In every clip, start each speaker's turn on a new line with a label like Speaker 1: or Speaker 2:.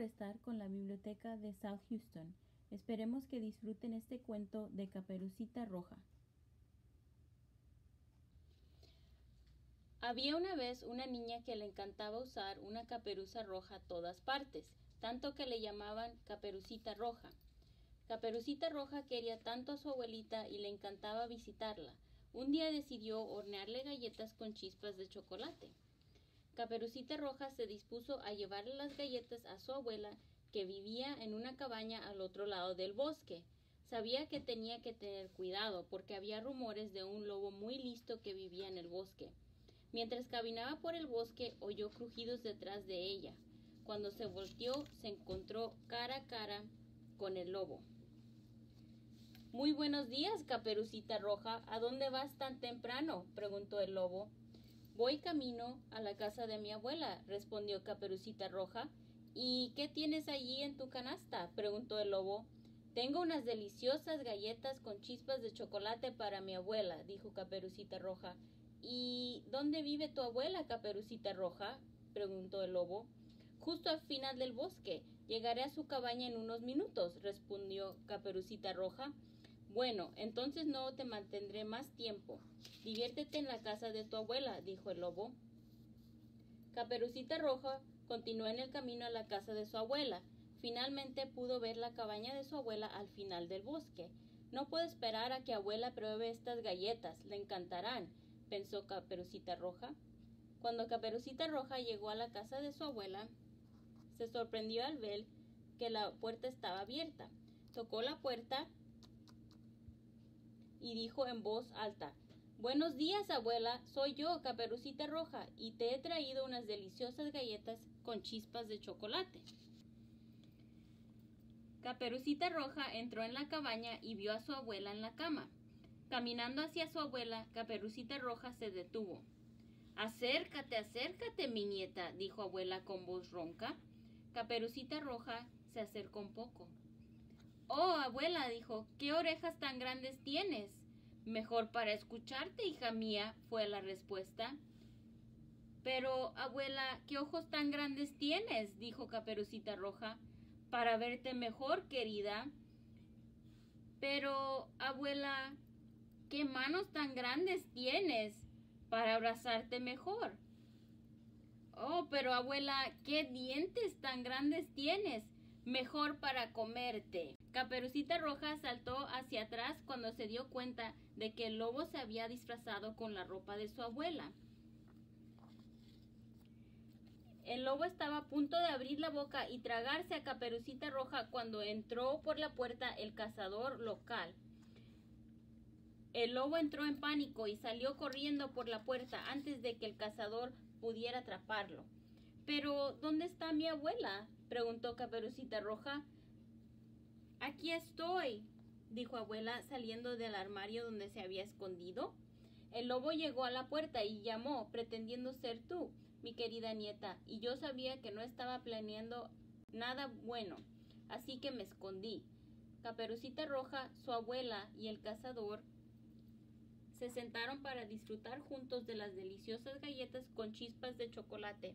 Speaker 1: por estar con la biblioteca de South Houston. Esperemos que disfruten este cuento de Caperucita Roja.
Speaker 2: Había una vez una niña que le encantaba usar una caperuza roja a todas partes, tanto que le llamaban Caperucita Roja. Caperucita Roja quería tanto a su abuelita y le encantaba visitarla. Un día decidió hornearle galletas con chispas de chocolate. Caperucita Roja se dispuso a llevarle las galletas a su abuela, que vivía en una cabaña al otro lado del bosque. Sabía que tenía que tener cuidado porque había rumores de un lobo muy listo que vivía en el bosque. Mientras caminaba por el bosque oyó crujidos detrás de ella. Cuando se volteó se encontró cara a cara con el lobo. Muy buenos días, Caperucita Roja. ¿A dónde vas tan temprano? preguntó el lobo. Voy camino a la casa de mi abuela, respondió Caperucita Roja. ¿Y qué tienes allí en tu canasta? preguntó el lobo. Tengo unas deliciosas galletas con chispas de chocolate para mi abuela, dijo Caperucita Roja. ¿Y dónde vive tu abuela, Caperucita Roja? preguntó el lobo. Justo al final del bosque. Llegaré a su cabaña en unos minutos, respondió Caperucita Roja. Bueno, entonces no te mantendré más tiempo. Diviértete en la casa de tu abuela, dijo el lobo. Caperucita Roja continuó en el camino a la casa de su abuela. Finalmente pudo ver la cabaña de su abuela al final del bosque. No puedo esperar a que abuela pruebe estas galletas, le encantarán, pensó Caperucita Roja. Cuando Caperucita Roja llegó a la casa de su abuela, se sorprendió al ver que la puerta estaba abierta. Tocó la puerta y dijo en voz alta Buenos días, abuela. Soy yo, Caperucita Roja, y te he traído unas deliciosas galletas con chispas de chocolate. Caperucita Roja entró en la cabaña y vio a su abuela en la cama. Caminando hacia su abuela, Caperucita Roja se detuvo. Acércate, acércate, mi nieta, dijo abuela con voz ronca. Caperucita Roja se acercó un poco. Oh, abuela, dijo, ¿qué orejas tan grandes tienes? Mejor para escucharte, hija mía, fue la respuesta. Pero, abuela, ¿qué ojos tan grandes tienes? dijo Caperucita Roja. Para verte mejor, querida. Pero, abuela, ¿Qué manos tan grandes tienes para abrazarte mejor? Oh, pero abuela, ¿qué dientes tan grandes tienes? Mejor para comerte. Caperucita Roja saltó hacia atrás cuando se dio cuenta de que el lobo se había disfrazado con la ropa de su abuela. El lobo estaba a punto de abrir la boca y tragarse a Caperucita Roja cuando entró por la puerta el cazador local. El lobo entró en pánico y salió corriendo por la puerta antes de que el cazador pudiera atraparlo. Pero, ¿dónde está mi abuela? preguntó Caperucita Roja. Aquí estoy, dijo abuela saliendo del armario donde se había escondido. El lobo llegó a la puerta y llamó, pretendiendo ser tú, mi querida nieta, y yo sabía que no estaba planeando nada bueno, así que me escondí. Caperucita Roja, su abuela y el cazador se sentaron para disfrutar juntos de las deliciosas galletas con chispas de chocolate.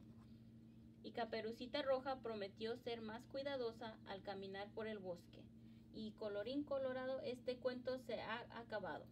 Speaker 2: Y Caperucita Roja prometió ser más cuidadosa al caminar por el bosque. Y colorín colorado, este cuento se ha acabado.